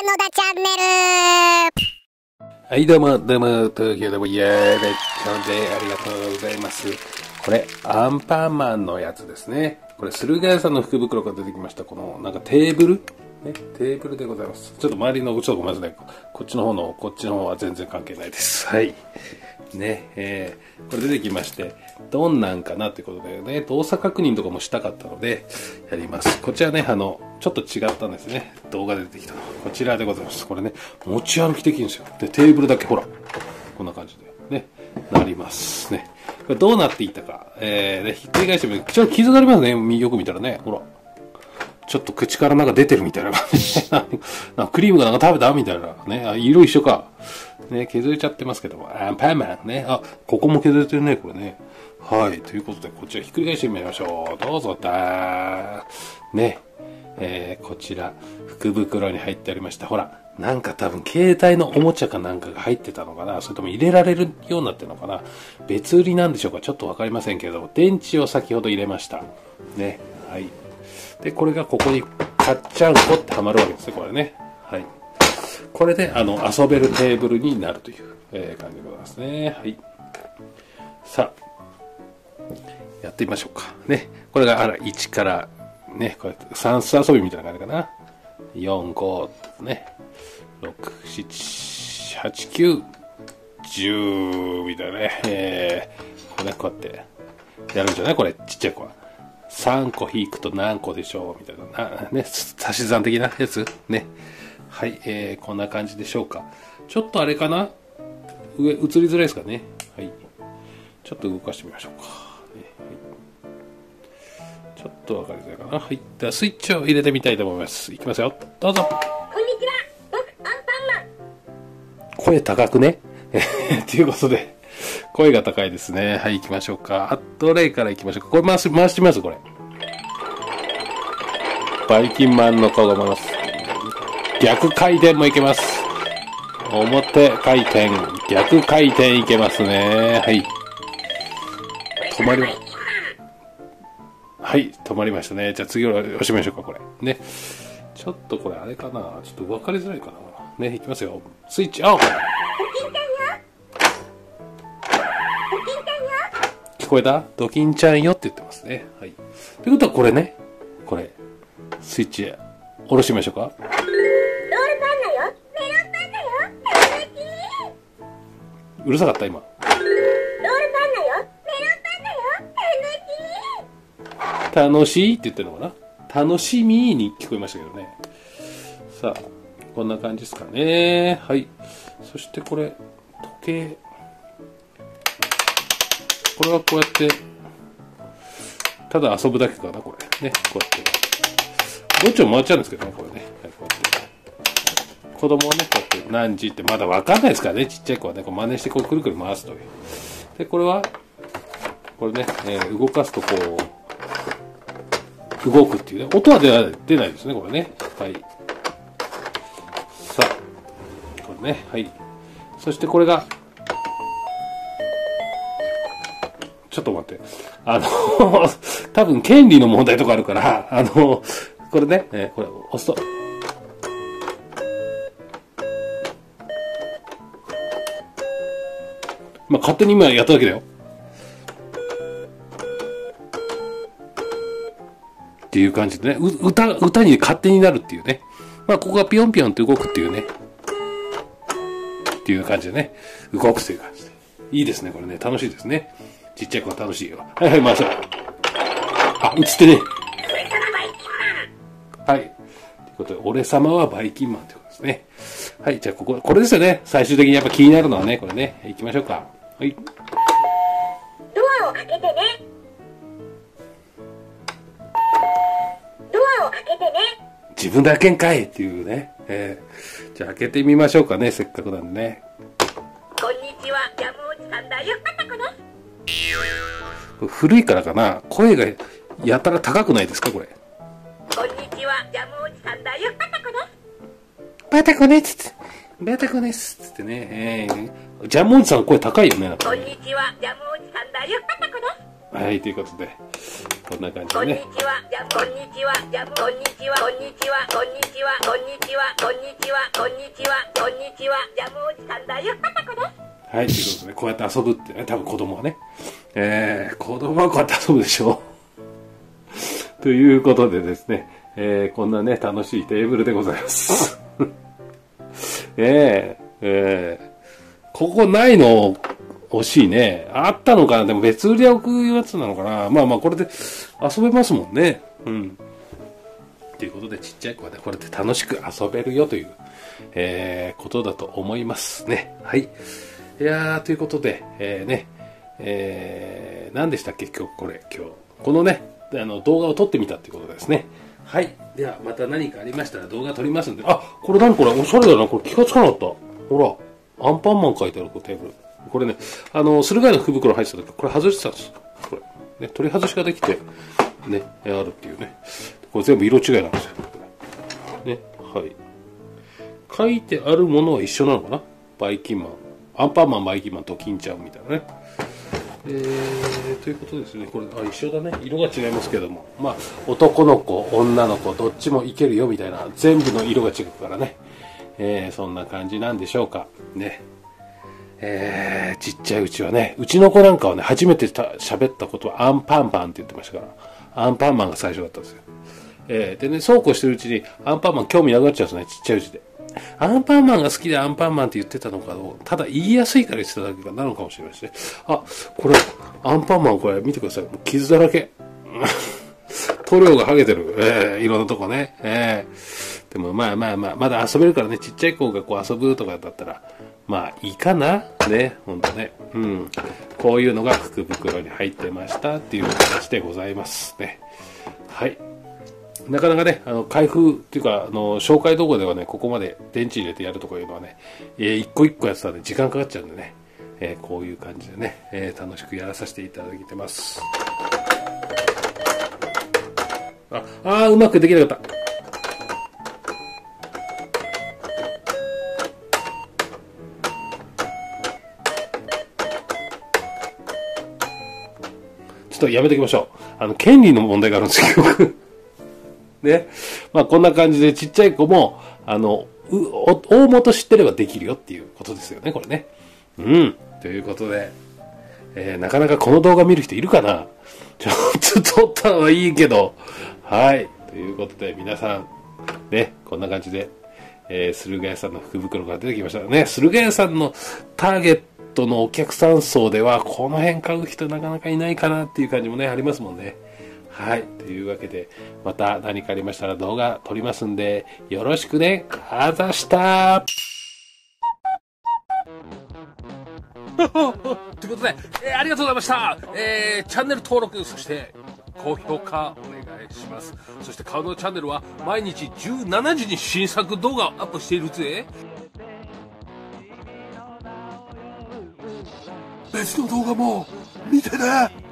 野田チャンネルはい、どうも、どうも、東京でもイエーイで、ありがとうございます。これ、アンパンマンのやつですね。これ、駿河屋さんの福袋から出てきました、この、なんかテーブル？ね、テーブルでございます。ちょっと周りの、ちょっとごめんなさい。こっちの方の、こっちの方は全然関係ないです。はい。ね、えー、これ出てきまして、どんなんかなってことでね、動作確認とかもしたかったので、やります。こちらね、あの、ちょっと違ったんですね。動画で出てきたの。こちらでございます。これね、持ち歩きできるんですよ。で、テーブルだけほら、こんな感じで、ね、なります。ね。これどうなっていったか。えー、で、ひっくり返してみる。ちょっと傷がありますね。よく見たらね。ほら。ちょっと口からなんか出てるみたいな感じ。クリームがなんか食べたみたいな。ね。あ、色一緒か。ね、削れちゃってますけども。アンパンマンね。あ、ここも削れてるね、これね。はい。ということで、こちらひっくり返してみましょう。どうぞ、だー。ね。えー、こちら、福袋に入ってありました。ほら、なんか多分、携帯のおもちゃかなんかが入ってたのかなそれとも入れられるようになってるのかな別売りなんでしょうかちょっとわかりませんけれども、電池を先ほど入れました。ね。はい。で、これがここに、カッチャンコってはまるわけですね、これね。はい。これで、あの、遊べるテーブルになるという、えー感じでございますね。はい。さあ、やってみましょうか。ね。これが、あら、1から、ね、こうやって、算数遊びみたいな感じかな。4、5、ね。6、7、8、9、10みたいなね。えー、これね、こうやって、やるんじゃない？これ、ちっちゃい子は。3個引くと何個でしょう？みたいな。なね、足し算的なやつ？ね。はい、えー、こんな感じでしょうか。ちょっとあれかな？上、映りづらいですかね？はい。ちょっと動かしてみましょうか。ねはい、ちょっとわかりづらいかな？はい。では、スイッチを入れてみたいと思います。いきますよ。どうぞ。こんにちは僕アンパンマン声高くね？ということで、声が高いですね。はい、行きましょうか。あどれから行きましょうか。これ回し、回してみます、これ。バイキンマンの顔が回す。逆回転もいけます。表回転、逆回転いけますね。はい。止まりま、はい、止まりましたね。じゃあ次を押しましょうか、これ。ね。ちょっとこれあれかな。ちょっと分かりづらいかな。ね、いきますよ。スイッチオン聞こえた？ドキンちゃんよって言ってますね。はい。ということはこれね、これ、スイッチ下ろしてみましょうか。ロールパンナよメロンパンナようるさかった？今。ロールパンナよメロンパンナよ楽しい楽しいって言ってるのかな？楽しみに聞こえましたけどね。さあ、こんな感じですかね。はい。そしてこれ、時計。これはこうやって、ただ遊ぶだけかな、これ。ね、こうやって。どっちも回っちゃうんですけどね、これね。はい、こうやって。子供はね、こうやって何時ってまだわかんないですからね、ちっちゃい子はね、こう真似してこうくるくる回すという。で、これは、これね、えー動かすとこう、動くっていうね。音は出ない出ないですね、これね。はい。さあ、これね、はい。そしてこれが、ちょっと待って。あの、多分権利の問題とかあるから、あの、これね、えーこれ押すと、まあ、勝手に今やっただけだよ。っていう感じでね、歌、歌に勝手になるっていうね。まあ、ここがピヨンピヨンって動くっていうね。っていう感じでね、動くという感じで。いいですね、これね。楽しいですね。ちっちゃい子は楽しいよ。はいはい、回そう。あ、映ってね。はい。ということで、俺様はバイキンマンということですね。はい、じゃあここ、これですよね。最終的にやっぱ気になるのはね、これね。行きましょうか。はい。ドアを開けてねドアを開けてね自分で開けんかいっていうね。えー、じゃあ開けてみましょうかね。せっかくなんでね。こんにちはジャムおじさんだよ古いからかな？声がやたら高くないですか、これ？こんにちはジャムおじさんだよパタコですバタコですつって。バタコですつってね。えー、ジャムおじさんの声高いよね。こんにちはジャムおじさんだよパタコですはい、ということで、こんな感じでね。こんにちは、こんにちは、こんにちは、こんにちは、こんにちは、こんにちは、こんにちは、こんにちは、こんにちは、ジャムおじはい、ということで、こうやって遊ぶってね、多分子供はね。えー、子供はこうやって遊ぶでしょう。ということでですね、えー、こんなね、楽しいテーブルでございます。えー、えー、ここないの惜しいね。あったのかな？でも別売りで置くやつなのかな？まあまあこれで遊べますもんね。うん。ということでちっちゃい子はね、これで楽しく遊べるよという、えー、ことだと思いますね。はい。いやー、ということで、えー、ね、えー、何でしたっけ今日これ、今日。このね、あの動画を撮ってみたっていうことですね。はい。では、また何かありましたら動画撮りますんで。あ、これ何これおしゃれだな。これ気がつかなかった。ほら、アンパンマン書いてあるこうテーブル。これね、あの、駿河屋の福袋入ってた時、これ外してたんです。これ。ね、取り外しができて、ね、あるっていうね。これ全部色違いなんですよ。ね、はい。書いてあるものは一緒なのかなバイキンマン。アンパンマン、バイキンマン、ドキンちゃんみたいなね。えー、ということですね。これ、あ、一緒だね。色が違いますけども。まあ、男の子、女の子、どっちもいけるよみたいな、全部の色が違うからね。えー、そんな感じなんでしょうか。ね。えー、ちっちゃいうちはね、うちの子なんかはね、初めて喋ったことはアンパンマンって言ってましたから、アンパンマンが最初だったんですよ。えー、でね、そうこうしてるうちに、アンパンマン興味なくなっちゃうんですね、ちっちゃいうちで。アンパンマンが好きでアンパンマンって言ってたのかをただ言いやすいから言ってただけなのかもしれないですね。あ、これ、アンパンマンこれ見てください。傷だらけ。塗料が剥げてる。えー、いろんなとこね。えー、でもまあまあまあ、まだ遊べるからね、ちっちゃい子がこう遊ぶとかだったら、まあいいかなね、ほんとね。うん。こういうのが福袋に入ってましたっていう形でございますね。はい。なかなかね、あの、開封っていうか、あの、紹介動画ではね、ここまで電池入れてやるとかいうのはね、えー一個一個やってたんで時間かかっちゃうんでね、えーこういう感じでね、えー楽しくやらさせていただいてます。あ、あーうまくできなかった。ちょっとやめておきましょう。あの、権利の問題があるんですよ、結局ね。まあ、こんな感じでちっちゃい子も、あの、う大元知ってればできるよっていうことですよね、これね。うん。ということで、えーなかなかこの動画見る人いるかな？ちょっと撮ったのはいいけど、はい。ということで、皆さん、ね、こんな感じで、えー、駿河屋さんの福袋が出てきましたね。駿河屋さんのターゲットのお客さん層では、この辺買う人なかなかいないかなっていう感じもね、ありますもんね。はい。というわけで、また何かありましたら動画撮りますんで、よろしくね。あざした ということで、えーありがとうございました。えーチャンネル登録、そして高評価お願いします。そして顔のチャンネルは毎日17時に新作動画をアップしているぜ。別の動画も見てね